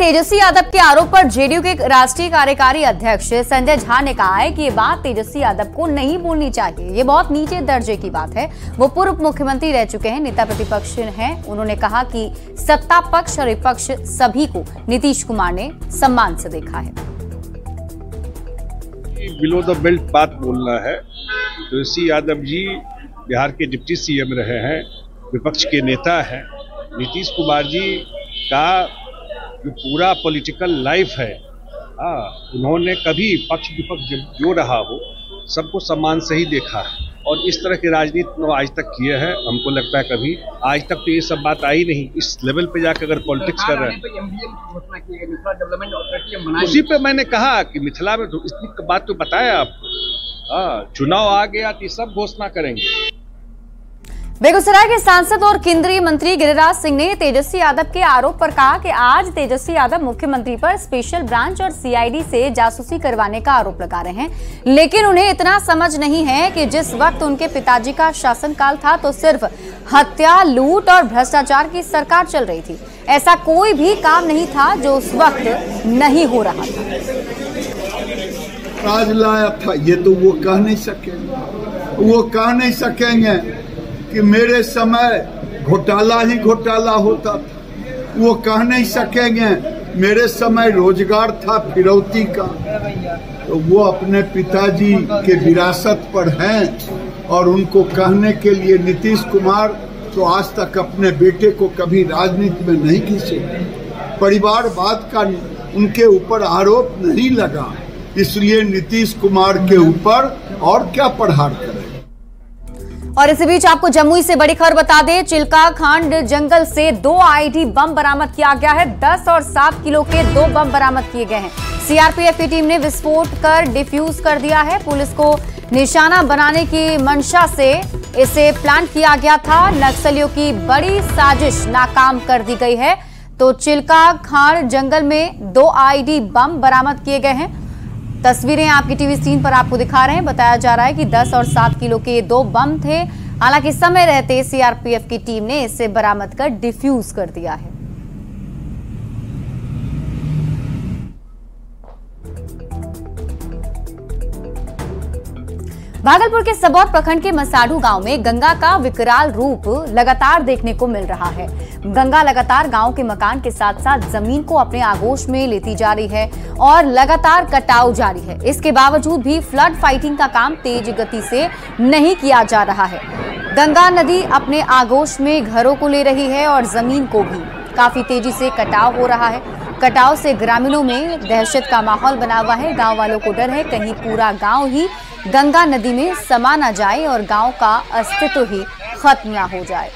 तेजस्वी यादव के आरोप पर जेडीयू के राष्ट्रीय कार्यकारी अध्यक्ष संजय झा ने कहा है कि ये बात तेजस्वी यादव को नहीं बोलनी चाहिए। ये बहुत नीचे दर्जे की बात है। वो पूर्व मुख्यमंत्री रह चुके हैं, नेता प्रतिपक्ष हैं। उन्होंने कहा कि सत्ता पक्ष और विपक्ष सभी को नीतीश कुमार ने सम्मान से देखा है। बिलो द बेल्ट बात बोलना है। तुलसी यादव जी बिहार के डिप्टी सीएम रहे हैं, विपक्ष के नेता हैं। नीतीश कुमार जी का जो पूरा पॉलिटिकल लाइफ है आ, उन्होंने कभी पक्ष विपक्ष जो रहा हो सबको सम्मान से ही देखा है। और इस तरह की राजनीति वो आज तक किए हैं हमको लगता है कभी आज तक तो ये सब बात आई नहीं। इस लेवल पे जाकर अगर पॉलिटिक्स कर रहे हैं। उसी पे मैंने कहा कि मिथिला में तो इतनी बात तो बताया आपको। हाँ चुनाव आ गया तो सब घोषणा करेंगे। बेगूसराय के सांसद और केंद्रीय मंत्री गिरिराज सिंह ने तेजस्वी यादव के आरोप पर कहा कि आज तेजस्वी यादव मुख्यमंत्री पर स्पेशल ब्रांच और सीआईडी से जासूसी करवाने का आरोप लगा रहे हैं। लेकिन उन्हें इतना समझ नहीं है कि जिस वक्त उनके पिताजी का शासनकाल था तो सिर्फ़ हत्या, लूट और भ्रष्टाचार की सरकार चल रही थी। ऐसा कोई भी काम नहीं था जो उस वक्त नहीं हो रहा था। राज लाया था, ये तो वो कह नहीं सकेंगे। वो कह नहीं सकेंगे। कि मेरे समय घोटाला ही घोटाला होता था। वो कह नहीं सकेंगे, मेरे समय रोज़गार था फिरौती का। तो वो अपने पिताजी के विरासत पर हैं और उनको कहने के लिए नीतीश कुमार तो आज तक अपने बेटे को कभी राजनीति में नहीं खींचे। परिवारवाद का उनके ऊपर आरोप नहीं लगा, इसलिए नीतीश कुमार के ऊपर और क्या प्रहार करें? और इसी बीच आपको जमुई से बड़ी खबर बता दें चिल्का खांड जंगल से दो आईडी बम बरामद किया गया है। 10 और 7 किलो के दो बम बरामद किए गए हैं। सीआरपीएफ की टीम ने विस्फोट कर डिफ्यूज कर दिया है। पुलिस को निशाना बनाने की मंशा से इसे प्लान किया गया था। नक्सलियों की बड़ी साजिश नाकाम कर दी गई है। तो चिल्का खांड जंगल में दो आईडी बम बरामद किए गए हैं। तस्वीरें आपकी टीवी स्क्रीन पर आपको दिखा रहे हैं। बताया जा रहा है कि 10 और 7 किलो के ये दो बम थे। हालाँकि समय रहते सीआरपीएफ की टीम ने इसे बरामद कर डिफ्यूज कर दिया है। भागलपुर के सबौर प्रखंड के मसाढ़ू गाँव में गंगा का विकराल रूप लगातार देखने को मिल रहा है। गंगा लगातार गाँव के मकान के साथ साथ ज़मीन को अपने आगोश में लेती जा रही है और लगातार कटाव जारी है। इसके बावजूद भी फ्लड फाइटिंग का काम तेज गति से नहीं किया जा रहा है। गंगा नदी अपने आगोश में घरों को ले रही है और ज़मीन को भी। काफ़ी तेज़ी से कटाव हो रहा है। कटाव से ग्रामीणों में दहशत का माहौल बना हुआ है। गाँव वालों को डर है। कहीं पूरा गाँव ही गंगा नदी में समा न जाए और गाँव का अस्तित्व ही खत्म न हो जाए।